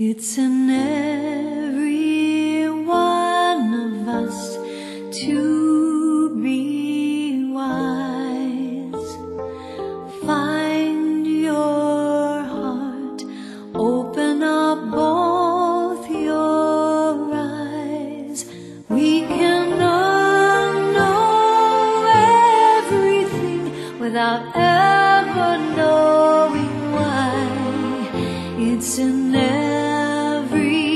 It's in every one of us to be wise. Find your heart, open up both your eyes. We cannot know everything without ever knowing why. It's in every free.